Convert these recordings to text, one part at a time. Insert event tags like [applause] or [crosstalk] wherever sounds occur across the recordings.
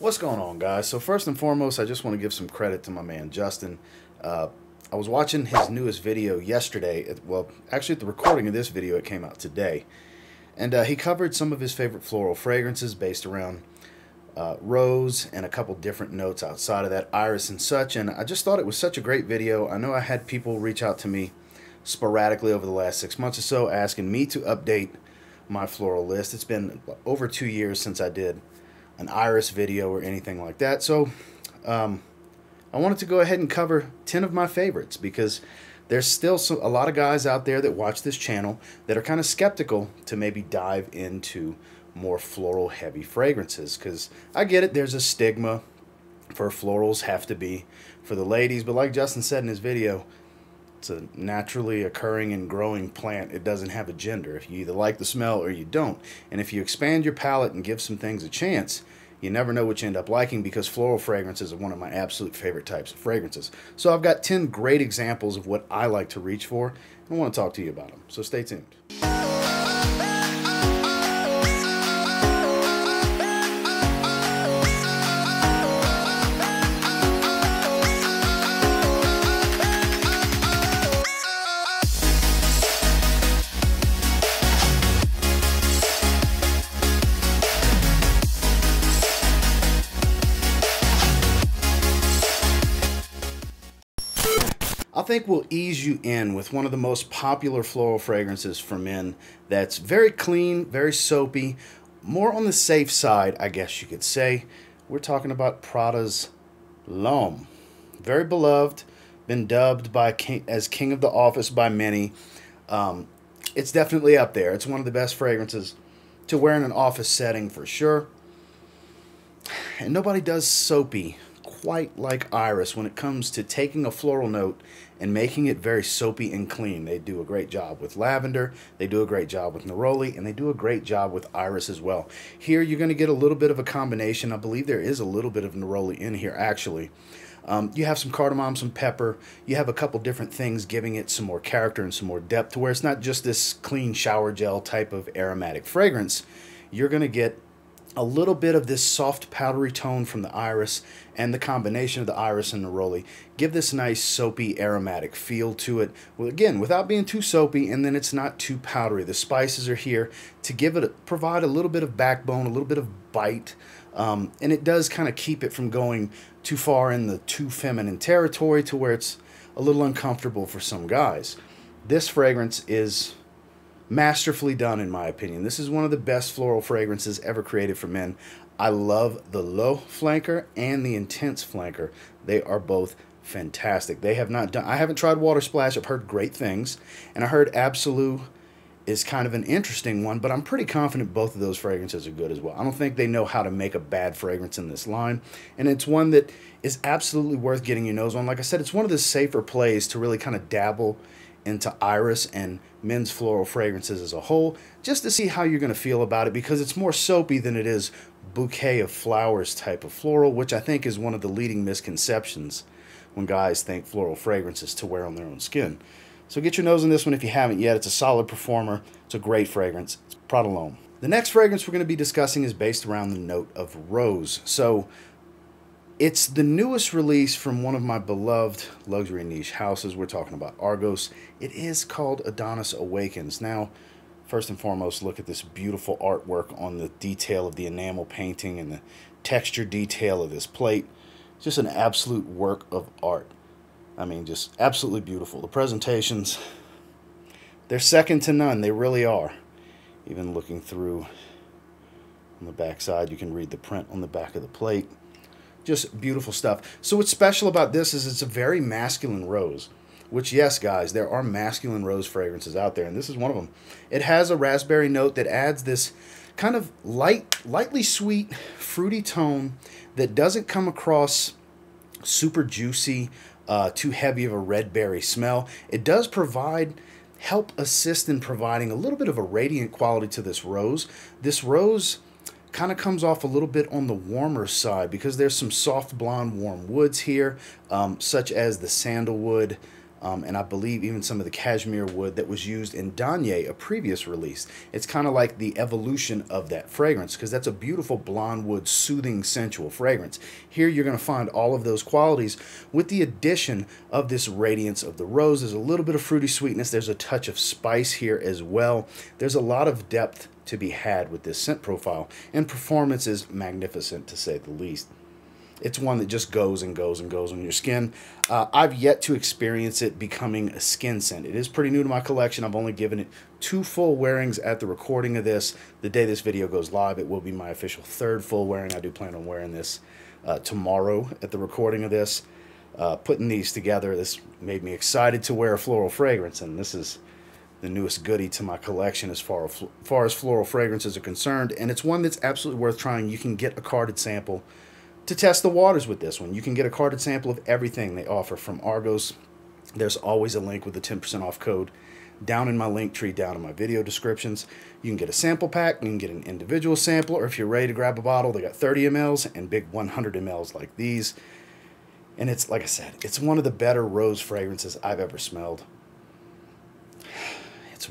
What's going on, guys? So first and foremost, I just want to give some credit to my man Justin. Uh, I was watching his newest video yesterday. Well, actually, at the recording of this video, it came out today, and uh, he covered some of his favorite floral fragrances based around uh, rose and a couple different notes outside of that, iris and such. And I just thought it was such a great video. I know I had people reach out to me sporadically over the last six months or so asking me to update my floral list. It's been over two years since I did an iris video or anything like that. So um, I wanted to go ahead and cover 10 of my favorites because there's still some, a lot of guys out there that watch this channel that are kind of skeptical to maybe dive into more floral heavy fragrances because I get it, there's a stigma for florals have to be for the ladies, but like Justin said in his video, it's a naturally occurring and growing plant. It doesn't have a gender. If you either like the smell or you don't. And if you expand your palette and give some things a chance, you never know what you end up liking because floral fragrances are one of my absolute favorite types of fragrances. So I've got 10 great examples of what I like to reach for, and I want to talk to you about them. So stay tuned. Think we'll ease you in with one of the most popular floral fragrances for men that's very clean, very soapy, more on the safe side, I guess you could say. We're talking about Prada's L'Homme. Very beloved, been dubbed by king, as King of the Office by many. Um, it's definitely up there. It's one of the best fragrances to wear in an office setting for sure. And nobody does soapy quite like Iris when it comes to taking a floral note and making it very soapy and clean. They do a great job with lavender, they do a great job with neroli, and they do a great job with iris as well. Here you're going to get a little bit of a combination. I believe there is a little bit of neroli in here actually. Um, you have some cardamom, some pepper. You have a couple different things giving it some more character and some more depth to where it's not just this clean shower gel type of aromatic fragrance. You're going to get a little bit of this soft powdery tone from the iris and the combination of the iris and neroli give this nice soapy aromatic feel to it. Well again without being too soapy and then it's not too powdery. The spices are here to give it a, provide a little bit of backbone a little bit of bite um, and it does kind of keep it from going too far in the too feminine territory to where it's a little uncomfortable for some guys. This fragrance is masterfully done in my opinion. This is one of the best floral fragrances ever created for men. I love the L'Eau flanker and the intense flanker. They are both fantastic. They have not done I haven't tried Water Splash. I've heard great things and I heard Absolu is kind of an interesting one, but I'm pretty confident both of those fragrances are good as well. I don't think they know how to make a bad fragrance in this line, and it's one that is absolutely worth getting your nose on. Like I said, it's one of the safer plays to really kind of dabble into iris and men's floral fragrances as a whole, just to see how you're going to feel about it because it's more soapy than it is bouquet of flowers type of floral, which I think is one of the leading misconceptions when guys think floral fragrances to wear on their own skin. So get your nose on this one if you haven't yet. It's a solid performer. It's a great fragrance. It's Prada. The next fragrance we're going to be discussing is based around the note of rose. So it's the newest release from one of my beloved luxury niche houses. We're talking about Argos. It is called Adonis Awakens. Now, first and foremost, look at this beautiful artwork on the detail of the enamel painting and the texture detail of this plate. Just an absolute work of art. I mean, just absolutely beautiful. The presentations, they're second to none. They really are. Even looking through on the back side, you can read the print on the back of the plate. Just beautiful stuff. So what's special about this is it's a very masculine rose. Which, yes, guys, there are masculine rose fragrances out there, and this is one of them. It has a raspberry note that adds this kind of light, lightly sweet, fruity tone that doesn't come across super juicy, uh, too heavy of a red berry smell. It does provide help assist in providing a little bit of a radiant quality to this rose. This rose kind of comes off a little bit on the warmer side because there's some soft blonde warm woods here, um, such as the sandalwood, um, and I believe even some of the cashmere wood that was used in Danaë, a previous release. It's kind of like the evolution of that fragrance because that's a beautiful blonde wood, soothing, sensual fragrance. Here you're going to find all of those qualities with the addition of this radiance of the rose. There's a little bit of fruity sweetness. There's a touch of spice here as well. There's a lot of depth to be had with this scent profile, and performance is magnificent to say the least it's one that just goes and goes and goes on your skin. Uh, I've yet to experience it becoming a skin scent. It is pretty new to my collection. I've only given it two full wearings at the recording of this. The day this video goes live, it will be my official third full wearing. I do plan on wearing this uh, tomorrow at the recording of this. Uh, putting these together, this made me excited to wear a floral fragrance, and this is the newest goodie to my collection as far, as far as floral fragrances are concerned, and it's one that's absolutely worth trying. You can get a carded sample to test the waters with this one. You can get a carded sample of everything they offer from Argos. There's always a link with a 10% off code down in my link tree, down in my video descriptions. You can get a sample pack, you can get an individual sample, or if you're ready to grab a bottle, they got 30 mLs and big 100 mLs like these. And it's, like I said, it's one of the better rose fragrances I've ever smelled.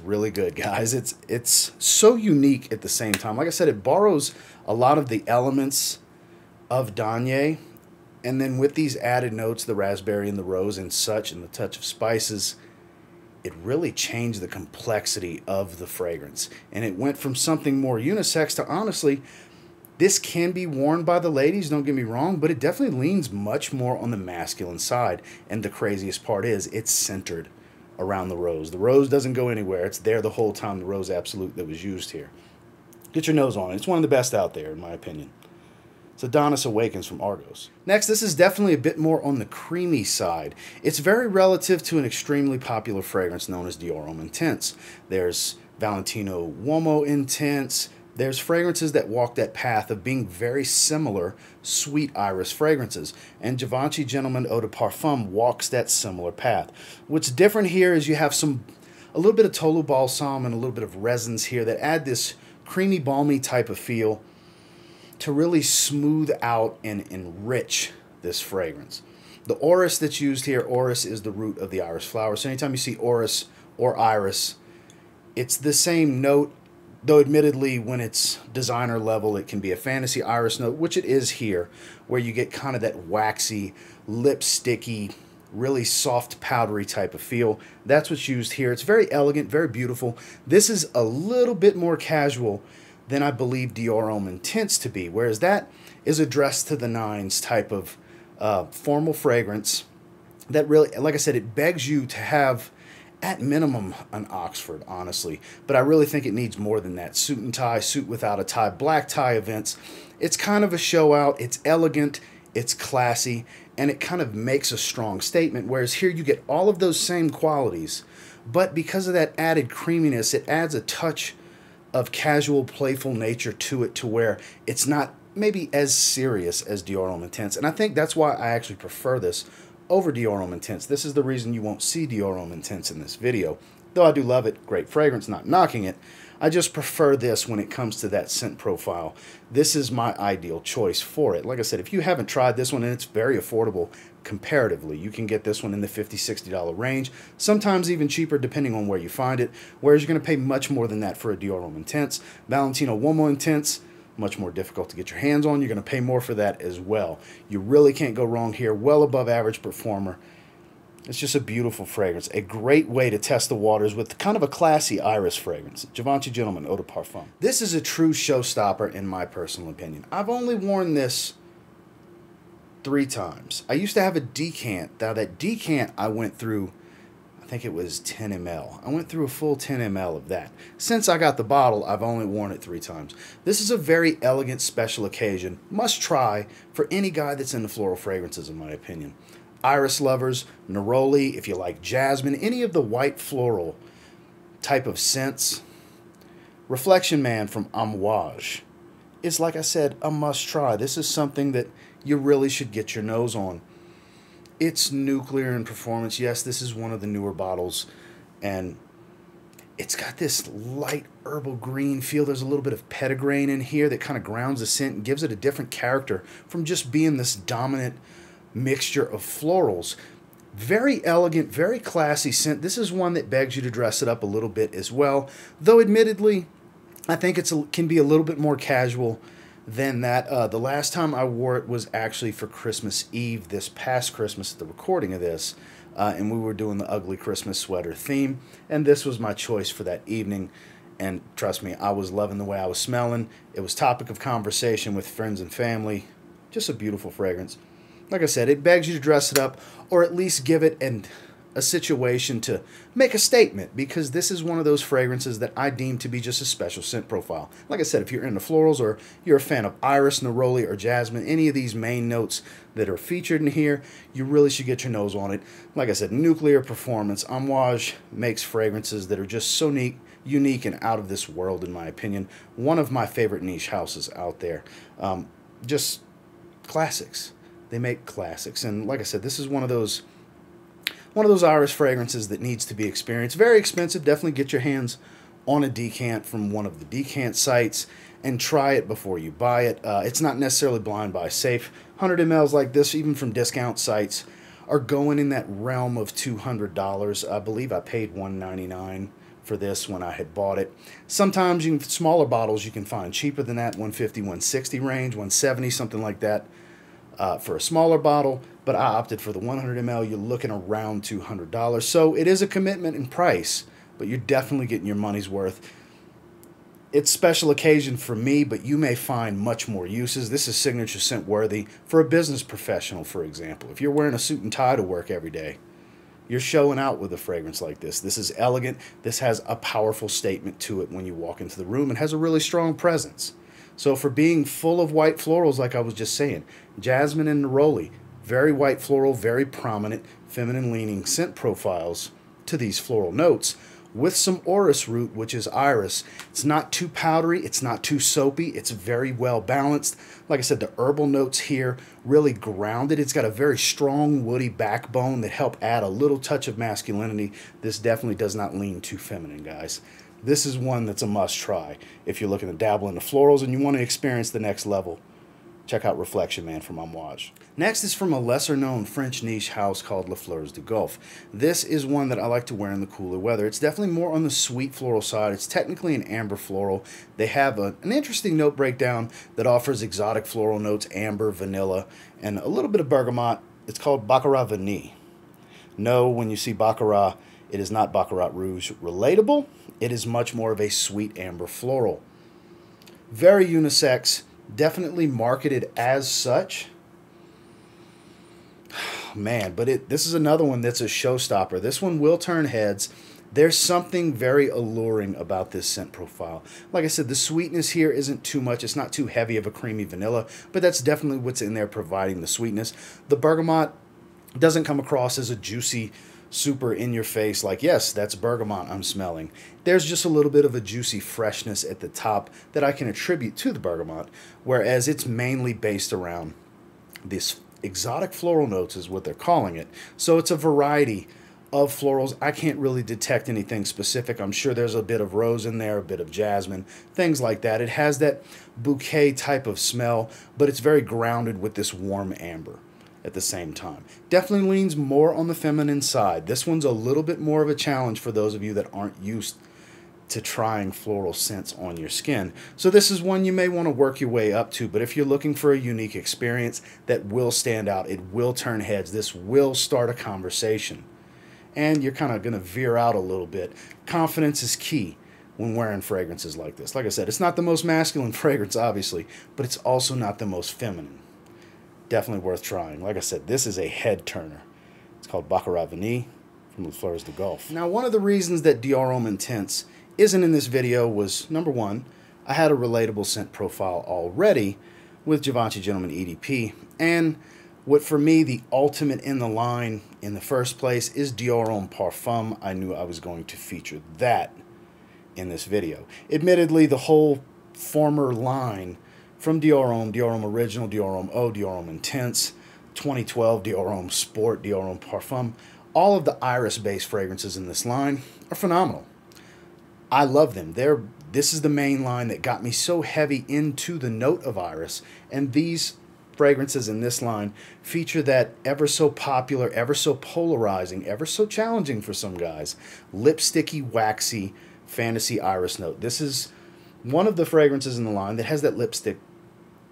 Really good, guys. It's it's so unique at the same time. Like I said, it borrows a lot of the elements of Danaë. And then with these added notes, the raspberry and the rose and such, and the touch of spices, it really changed the complexity of the fragrance. And it went from something more unisex to honestly, this can be worn by the ladies, don't get me wrong, but it definitely leans much more on the masculine side. And the craziest part is it's centered around the rose. The rose doesn't go anywhere. It's there the whole time, the rose absolute that was used here. Get your nose on it. It's one of the best out there, in my opinion. It's Adonis Awakens from Argos. Next, this is definitely a bit more on the creamy side. It's very relative to an extremely popular fragrance known as Dior Homme Intense. There's Valentino Uomo Intense. There's fragrances that walk that path of being very similar sweet iris fragrances, and Givenchy Gentleman Eau de Parfum walks that similar path. What's different here is you have some a little bit of Tolu balsam and a little bit of resins here that add this creamy, balmy type of feel to really smooth out and enrich this fragrance. The orris that's used here, orris is the root of the iris flower. So anytime you see orris or iris, it's the same note, though admittedly when it's designer level, it can be a fantasy iris note, which it is here, where you get kind of that waxy, lipsticky, really soft, powdery type of feel. That's what's used here. It's very elegant, very beautiful. This is a little bit more casual than I believe Dior Homme Intense to be, whereas that is addressed to the nines type of uh, formal fragrance that really, like I said, it begs you to have at minimum an Oxford, honestly. But I really think it needs more than that. Suit and tie, suit without a tie, black tie events. It's kind of a show out. It's elegant, it's classy, and it kind of makes a strong statement. Whereas here you get all of those same qualities, but because of that added creaminess, it adds a touch of casual, playful nature to it to where it's not maybe as serious as Dior Homme Intense. And I think that's why I actually prefer this over Dior Homme Intense. This is the reason you won't see Dior Homme Intense in this video. Though I do love it, great fragrance, not knocking it. I just prefer this when it comes to that scent profile. This is my ideal choice for it. Like I said, if you haven't tried this one, and it's very affordable comparatively, you can get this one in the $50, $60 range, sometimes even cheaper depending on where you find it, whereas you're going to pay much more than that for a Dior Intense. Valentino Uomo Intense, much more difficult to get your hands on. You're going to pay more for that as well. You really can't go wrong here. Well above average performer. It's just a beautiful fragrance. A great way to test the waters with kind of a classy iris fragrance. Givenchy Gentleman Eau de Parfum. This is a true showstopper in my personal opinion. I've only worn this three times. I used to have a decant. Now that decant I went through, think it was 10 ml. I went through a full 10 ml of that. Since I got the bottle, I've only worn it three times. This is a very elegant special occasion. Must try for any guy that's into floral fragrances in my opinion iris lovers, neroli, if you like jasmine, any of the white floral type of scents. Reflection Man from Amouage It's like I said, a must try. This is something that you really should get your nose on. It's nuclear in performance. Yes, this is one of the newer bottles, and it's got this light herbal green feel. There's a little bit of petitgrain in here that kind of grounds the scent and gives it a different character from just being this dominant mixture of florals. Very elegant, very classy scent. This is one that begs you to dress it up a little bit as well. Though, admittedly, I think it can be a little bit more casual than that. Uh, the last time I wore it was actually for Christmas Eve, this past Christmas, at the recording of this. Uh, and we were doing the ugly Christmas sweater theme. And this was my choice for that evening. And trust me, I was loving the way I was smelling. It was topic of conversation with friends and family. Just a beautiful fragrance. Like I said, it begs you to dress it up or at least give it and a situation to make a statement because this is one of those fragrances that I deem to be just a special scent profile. Like I said, if you're into florals or you're a fan of iris, neroli, or jasmine, any of these main notes that are featured in here, you really should get your nose on it. Like I said, nuclear performance. Amouage makes fragrances that are just so neat, unique, and out of this world, in my opinion. One of my favorite niche houses out there. Um, just classics. They make classics. And like I said, this is one of those one of those iris fragrances that needs to be experienced. Very expensive. Definitely get your hands on a decant from one of the decant sites and try it before you buy it. Uh, it's not necessarily blind buy safe. 100 mLs like this, even from discount sites, are going in that realm of $200. I believe I paid 199 for this when I had bought it. Sometimes you smaller bottles you can find cheaper than that, 150, 160 range, 170, something like that uh, for a smaller bottle, but I opted for the 100 ml. You're looking around $200. So it is a commitment in price, but you're definitely getting your money's worth. It's special occasion for me, but you may find much more uses. This is signature scent worthy for a business professional, for example. If you're wearing a suit and tie to work every day, you're showing out with a fragrance like this. This is elegant. This has a powerful statement to it when you walk into the room and has a really strong presence. So for being full of white florals, like I was just saying, jasmine and neroli, very white floral, very prominent, feminine leaning scent profiles to these floral notes with some orris root, which is iris. It's not too powdery, it's not too soapy, it's very well balanced. Like I said, the herbal notes here really grounded. It's got a very strong woody backbone that help add a little touch of masculinity. This definitely does not lean too feminine, guys this is one that's a must try if you're looking to dabble into florals and you want to experience the next level. Check out Reflection Man from Amouage. Next is from a lesser known French niche house called Les Fleurs du Golfe. This is one that I like to wear in the cooler weather. It's definitely more on the sweet floral side. It's technically an amber floral. They have a, an interesting note breakdown that offers exotic floral notes, amber, vanilla, and a little bit of bergamot. It's called Baccara Vanille. No, when you see Baccarat, it is not Baccarat Rouge relatable. It is much more of a sweet amber floral. Very unisex, definitely marketed as such. [sighs] Man, but it this is another one that's a showstopper. This one will turn heads. There's something very alluring about this scent profile. Like I said, the sweetness here isn't too much. It's not too heavy of a creamy vanilla, but that's definitely what's in there providing the sweetness. The bergamot doesn't come across as a juicy super in your face, like, yes, that's bergamot I'm smelling. There's just a little bit of a juicy freshness at the top that I can attribute to the bergamot, whereas it's mainly based around this exotic floral notes, is what they're calling it. So it's a variety of florals. I can't really detect anything specific. I'm sure there's a bit of rose in there, a bit of jasmine, things like that. It has that bouquet type of smell, but it's very grounded with this warm amber at the same time. Definitely leans more on the feminine side. This one's a little bit more of a challenge for those of you that aren't used to trying floral scents on your skin. So this is one you may want to work your way up to, but if you're looking for a unique experience that will stand out, it will turn heads, this will start a conversation. And you're kind of going to veer out a little bit. Confidence is key when wearing fragrances like this. Like I said, it's not the most masculine [laughs] fragrance, obviously, but it's also not the most feminine definitely worth trying. Like I said, this is a head turner. It's called Baccara Vanille from the Fleurs du Golfe. Now, one of the reasons that Dior Homme Intense isn't in this video was, number one, I had a relatable scent profile already with Givenchy Gentleman EDP, and what for me, the ultimate in the line in the first place is Dior Homme Parfum. I knew I was going to feature that in this video. Admittedly, the whole former line from Dior Homme, Original, Dior O, Eau, Intense, 2012 Dior Sport, Dior Parfum. All of the iris-based fragrances in this line are phenomenal. I love them. They're this is the main line that got me so heavy into the note of iris, and these fragrances in this line feature that ever so popular, ever so polarizing, ever so challenging for some guys, lipsticky, waxy fantasy iris note. This is one of the fragrances in the line that has that lipstick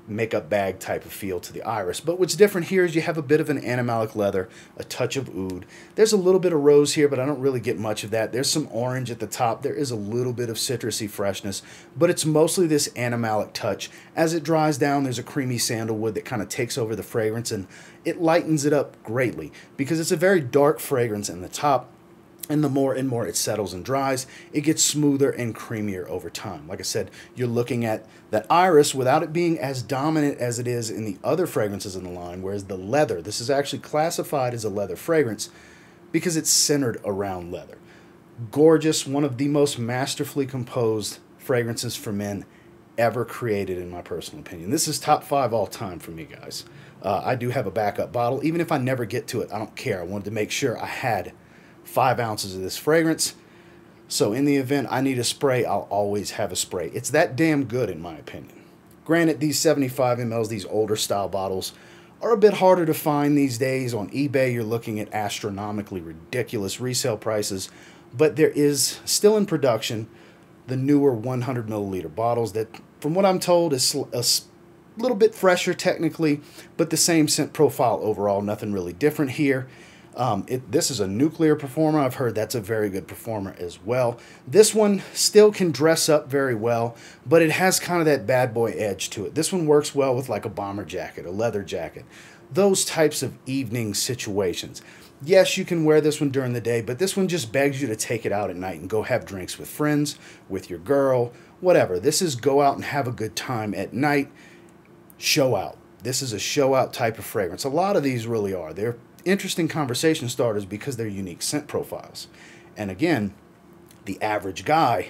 makeup bag type of feel to the iris. But what's different here is you have a bit of an animalic leather, a touch of oud. There's a little bit of rose here, but I don't really get much of that. There's some orange at the top. There is a little bit of citrusy freshness, but it's mostly this animalic touch. As it dries down, there's a creamy sandalwood that kind of takes over the fragrance and it lightens it up greatly because it's a very dark fragrance in the top and the more and more it settles and dries, it gets smoother and creamier over time. Like I said, you're looking at that iris without it being as dominant as it is in the other fragrances in the line, whereas the leather, this is actually classified as a leather fragrance because it's centered around leather. Gorgeous, one of the most masterfully composed fragrances for men ever created, in my personal opinion. This is top five all time for me, guys. Uh, I do have a backup bottle. Even if I never get to it, I don't care. I wanted to make sure I had five ounces of this fragrance. So in the event I need a spray, I'll always have a spray. It's that damn good in my opinion. Granted, these 75 mLs, these older style bottles, are a bit harder to find these days. On eBay, you're looking at astronomically ridiculous resale prices, but there is still in production the newer 100 milliliter bottles that, from what I'm told, is a little bit fresher technically, but the same scent profile overall. Nothing really different here. Um, it, this is a nuclear performer. I've heard that's a very good performer as well. This one still can dress up very well, but it has kind of that bad boy edge to it. This one works well with like a bomber jacket, a leather jacket, those types of evening situations. Yes, you can wear this one during the day, but this one just begs you to take it out at night and go have drinks with friends, with your girl, whatever. This is go out and have a good time at night, show out. This is a show out type of fragrance. A lot of these really are. They're interesting conversation starters because they're unique scent profiles. And again, the average guy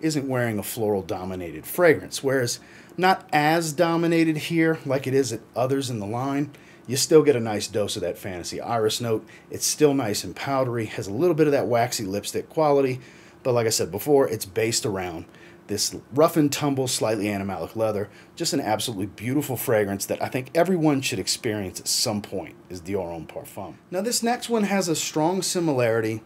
isn't wearing a floral dominated fragrance, whereas not as dominated here like it is at others in the line. You still get a nice dose of that fantasy iris note. It's still nice and powdery, has a little bit of that waxy lipstick quality, but like I said before, it's based around this rough and tumble, slightly animalic leather. Just an absolutely beautiful fragrance that I think everyone should experience at some point is Dior Homme Parfum. Now this next one has a strong similarity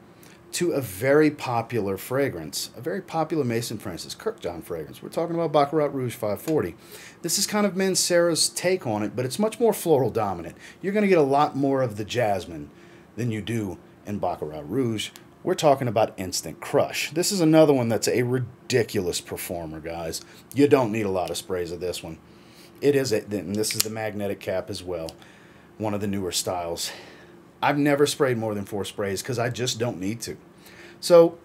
to a very popular fragrance, a very popular Maison Francis Kurkdjian fragrance. We're talking about Baccarat Rouge 540. This is kind of Mancera's take on it, but it's much more floral dominant. You're going to get a lot more of the jasmine than you do in Baccarat Rouge. We're talking about Instant Crush. This is another one that's a ridiculous performer, guys. You don't need a lot of sprays of this one. It is, a, and this is the magnetic cap as well. One of the newer styles. I've never sprayed more than four sprays because I just don't need to. So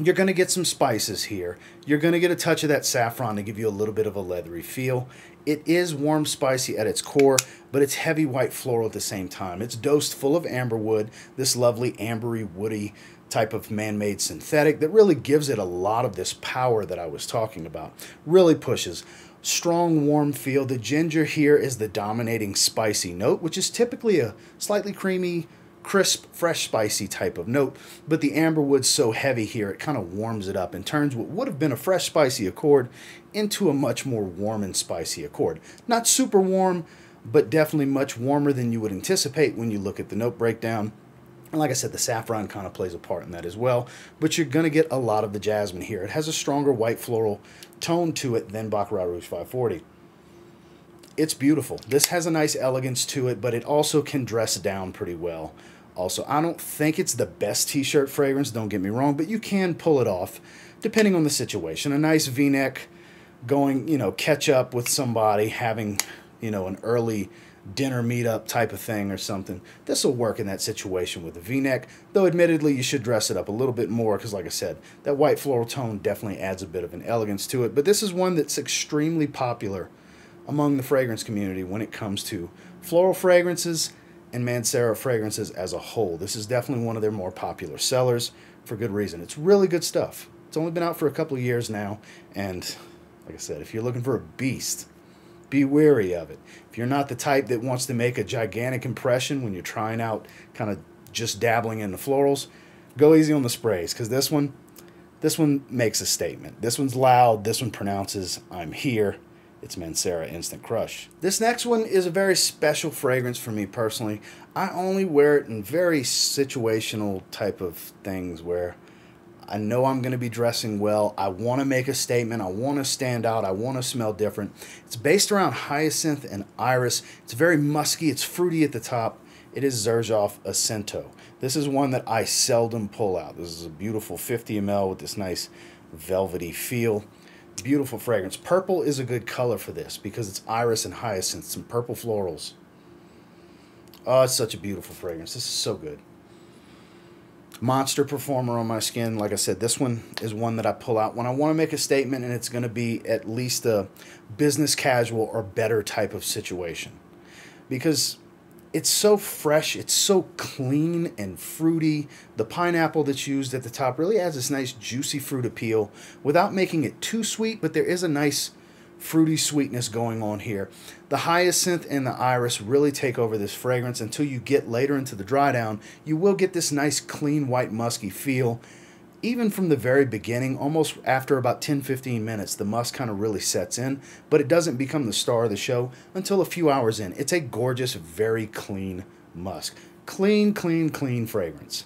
you're going to get some spices here. You're going to get a touch of that saffron to give you a little bit of a leathery feel. It is warm spicy at its core, but it's heavy white floral at the same time. It's dosed full of amberwood, this lovely ambery woody type of man-made synthetic that really gives it a lot of this power that I was talking about. Really pushes. Strong, warm feel. The ginger here is the dominating spicy note, which is typically a slightly creamy, crisp, fresh, spicy type of note. But the amberwood's so heavy here, it kind of warms it up and turns what would have been a fresh, spicy accord into a much more warm and spicy accord. Not super warm, but definitely much warmer than you would anticipate when you look at the note breakdown. And like I said, the saffron kind of plays a part in that as well. But you're going to get a lot of the jasmine here. It has a stronger white floral tone to it than Baccarat Rouge 540. It's beautiful. This has a nice elegance to it, but it also can dress down pretty well. Also, I don't think it's the best t-shirt fragrance, don't get me wrong, but you can pull it off depending on the situation. A nice v-neck, going, you know, catch up with somebody, having, you know, an early dinner meetup type of thing or something. This will work in that situation with a v-neck, though admittedly you should dress it up a little bit more because like I said, that white floral tone definitely adds a bit of an elegance to it. But this is one that's extremely popular among the fragrance community when it comes to floral fragrances and Mancera fragrances as a whole. This is definitely one of their more popular sellers for good reason. It's really good stuff. It's only been out for a couple of years now, and like I said, if you're looking for a beast, be wary of it. If you're not the type that wants to make a gigantic impression when you're trying out kind of just dabbling in the florals, go easy on the sprays because this one, this one makes a statement. This one's loud. This one pronounces, I'm here. it's Mancera Instant Crush. This next one is a very special fragrance for me personally. I only wear it in very situational type of things where I know I'm going to be dressing well. I want to make a statement. I want to stand out. I want to smell different. It's based around hyacinth and iris. It's very musky. It's fruity at the top. It is Xerjoff Accento. This is one that I seldom pull out. This is a beautiful 50 ml with this nice velvety feel. Beautiful fragrance. Purple is a good color for this because it's iris and hyacinth, some purple florals. Oh, it's such a beautiful fragrance. This is so good monster performer on my skin. Like I said, this one is one that I pull out when I want to make a statement and it's going to be at least a business casual or better type of situation. Because it's so fresh, it's so clean and fruity. The pineapple that's used at the top really adds this nice juicy fruit appeal without making it too sweet, but there is a nice fruity sweetness going on here. The hyacinth and the iris really take over this fragrance until you get later into the dry down. You will get this nice clean white musky feel. Even from the very beginning, almost after about 10-15 minutes, the musk kind of really sets in, but it doesn't become the star of the show until a few hours in. It's a gorgeous, very clean musk. Clean, clean, clean fragrance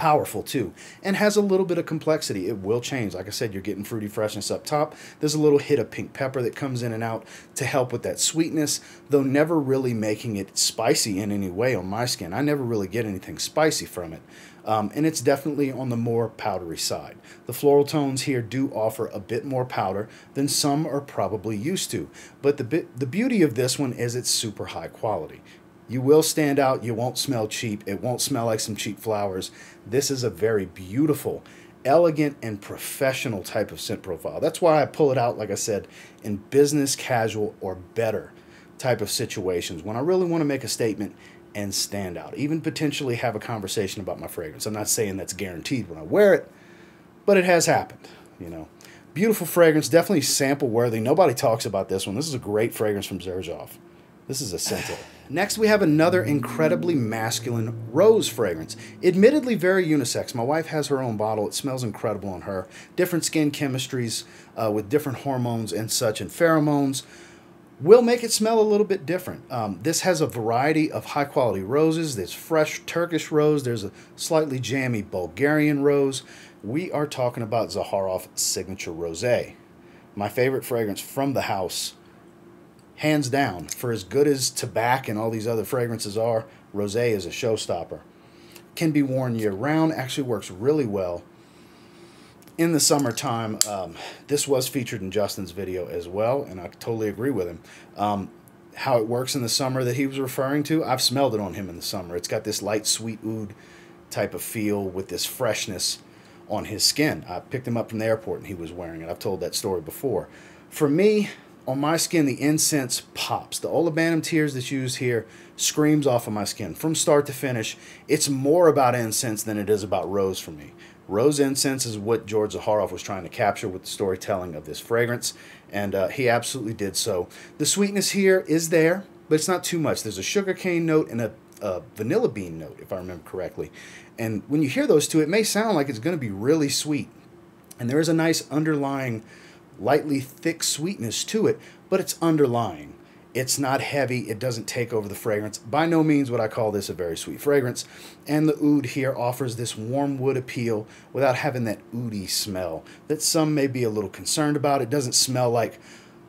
powerful too and has a little bit of complexity. It will change. Like i said you're getting fruity freshness up top. There's a little hit of pink pepper that comes in and out to help with that sweetness though never really making it spicy in any way on my skin. I never really get anything spicy from it. Um, and it's definitely on the more powdery side. The floral tones here do offer a bit more powder than some are probably used to but the, bit, the beauty of this one is it's super high quality you will stand out. You won't smell cheap. It won't smell like some cheap flowers. This is a very beautiful, elegant, and professional type of scent profile. That's why I pull it out, like I said, in business, casual, or better type of situations when I really want to make a statement and stand out. Even potentially have a conversation about my fragrance. I'm not saying that's guaranteed when I wear it, but it has happened, you know. Beautiful fragrance, definitely sample worthy. Nobody talks about this one. This is a great fragrance from Xerjoff. This is a. Next, we have another incredibly masculine rose fragrance. Admittedly, very unisex. My wife has her own bottle. It smells incredible on her. Different skin chemistries uh, with different hormones and such, and pheromones will make it smell a little bit different. Um, this has a variety of high quality roses. There's fresh Turkish rose. There's a slightly jammy Bulgarian rose. We are talking about Zaharoff Signature Rosé. My favorite fragrance from the house hands down. For as good as tobacco and all these other fragrances are, rosé is a showstopper. Can be worn year round. Actually works really well in the summertime. Um, this was featured in Justin's video as well, and I totally agree with him. Um, how it works in the summer that he was referring to, I've smelled it on him in the summer. It's got this light sweet oud type of feel with this freshness on his skin. I picked him up from the airport and he was wearing it. I've told that story before. For me, on my skin, the incense pops. The olibanum tears that's used here screams off of my skin from start to finish. It's more about incense than it is about rose for me. Rose incense is what George Zaharoff was trying to capture with the storytelling of this fragrance, and uh, he absolutely did so. The sweetness here is there, but it's not too much. There's a sugarcane note and a, a vanilla bean note, if I remember correctly. And when you hear those two, it may sound like it's going to be really sweet. And there is a nice underlying lightly thick sweetness to it, but it's underlying. It's not heavy. It doesn't take over the fragrance. By no means would I call this a very sweet fragrance. And the oud here offers this warm wood appeal without having that oudy smell that some may be a little concerned about. It doesn't smell like,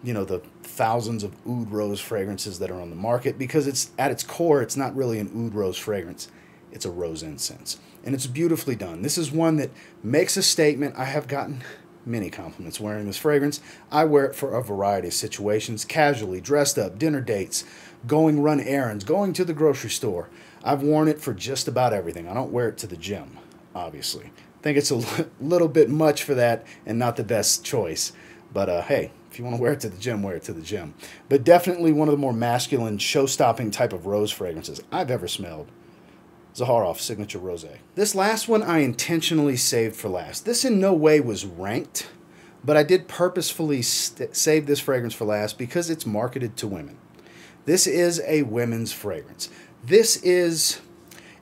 you know, the thousands of oud rose fragrances that are on the market because it's at its core, it's not really an oud rose fragrance. It's a rose incense. And it's beautifully done. This is one that makes a statement. I have gotten many compliments wearing this fragrance. I wear it for a variety of situations casually, dressed up, dinner dates, going run errands, going to the grocery store. I've worn it for just about everything. I don't wear it to the gym, obviously. I think it's a little bit much for that and not the best choice. But uh, hey, if you want to wear it to the gym, wear it to the gym. But definitely one of the more masculine, show stopping type of rose fragrances I've ever smelled. Zaharoff Signature Rosé. This last one I intentionally saved for last. This in no way was ranked, but I did purposefully save this fragrance for last because it's marketed to women. This is a women's fragrance. This is,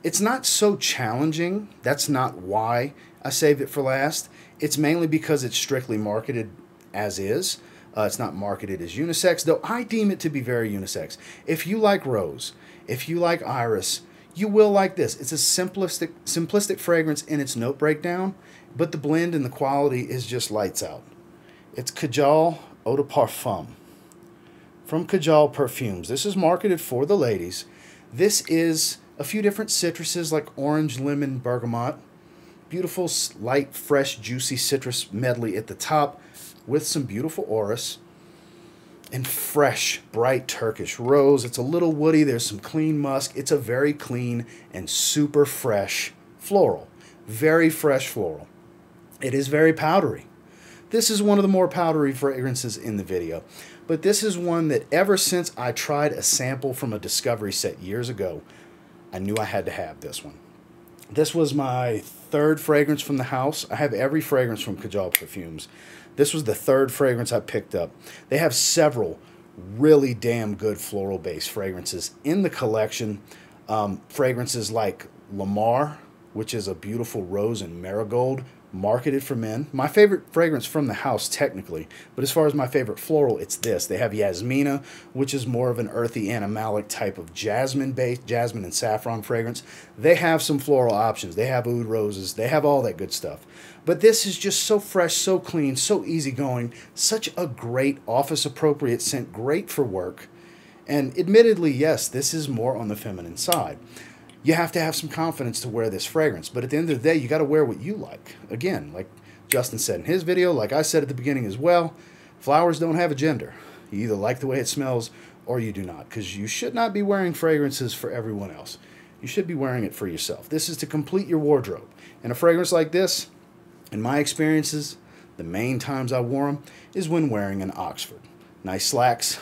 it's not so challenging. That's not why I saved it for last. It's mainly because it's strictly marketed as is. Uh, it's not marketed as unisex, though I deem it to be very unisex. If you like rose, if you like iris, you will like this. It's a simplistic simplistic fragrance in its note breakdown, but the blend and the quality is just lights out. It's Kajal Eau de Parfum from Kajal Perfumes. This is marketed for the ladies. This is a few different citruses like orange, lemon, bergamot. Beautiful, light, fresh, juicy citrus medley at the top with some beautiful orris and fresh, bright Turkish rose. It's a little woody. There's some clean musk. It's a very clean and super fresh floral. Very fresh floral. It is very powdery. This is one of the more powdery fragrances in the video, but this is one that ever since I tried a sample from a discovery set years ago, I knew I had to have this one. This was my third fragrance from the house. I have every fragrance from Kajal Perfumes. This was the third fragrance I picked up. They have several really damn good floral based fragrances in the collection. Um, fragrances like Lamar, which is a beautiful rose and marigold, marketed for men. My favorite fragrance from the house, technically, but as far as my favorite floral, it's this. They have Yasmina, which is more of an earthy animalic type of jasmine based, jasmine and saffron fragrance. They have some floral options. They have oud roses. They have all that good stuff. But this is just so fresh, so clean, so easygoing, such a great office appropriate scent, great for work. And admittedly, yes, this is more on the feminine side you have to have some confidence to wear this fragrance. But at the end of the day, you got to wear what you like. Again, like Justin said in his video, like I said at the beginning as well, flowers don't have a gender. You either like the way it smells or you do not, because you should not be wearing fragrances for everyone else. You should be wearing it for yourself. This is to complete your wardrobe. And a fragrance like this, in my experiences, the main times I wore them is when wearing an Oxford. Nice slacks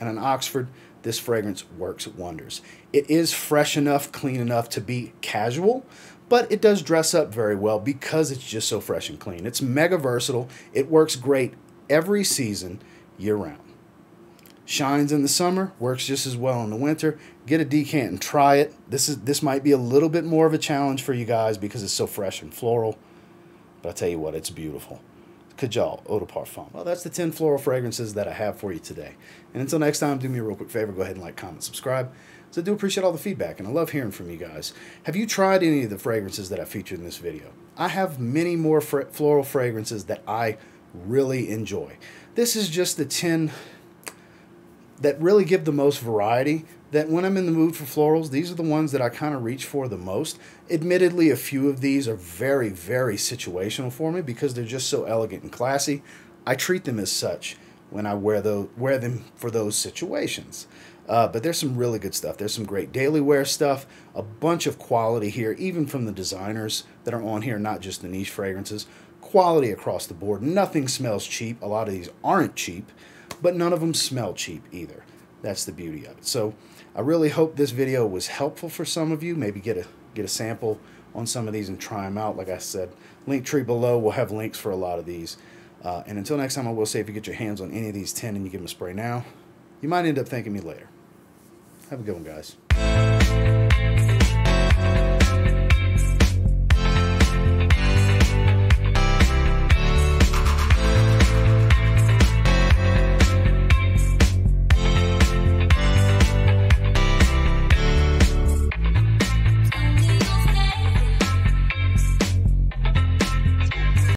and an Oxford this fragrance works wonders. It is fresh enough, clean enough to be casual, but it does dress up very well because it's just so fresh and clean. It's mega versatile. It works great every season, year round. Shines in the summer, works just as well in the winter. Get a decant and try it. This is this might be a little bit more of a challenge for you guys because it's so fresh and floral. But I'll tell you what, it's beautiful. Kajal Eau de Parfum. Well, that's the 10 floral fragrances that I have for you today. And until next time, do me a real quick favor. Go ahead and like, comment, subscribe. So I do appreciate all the feedback, and I love hearing from you guys. Have you tried any of the fragrances that I featured in this video? I have many more floral fragrances that I really enjoy. This is just the 10 that really give the most variety that when I'm in the mood for florals, these are the ones that I kind of reach for the most. Admittedly, a few of these are very, very situational for me because they're just so elegant and classy. I treat them as such when I wear, those, wear them for those situations. Uh, but there's some really good stuff. There's some great daily wear stuff, a bunch of quality here, even from the designers that are on here, not just the niche fragrances. Quality across the board. Nothing smells cheap. A lot of these aren't cheap, but none of them smell cheap either. That's the beauty of it. So I really hope this video was helpful for some of you. Maybe get a get a sample on some of these and try them out. Like I said, link tree below will have links for a lot of these. Uh, and until next time, I will say if you get your hands on any of these 10 and you give them a spray now, you might end up thanking me later. Have a good one, guys.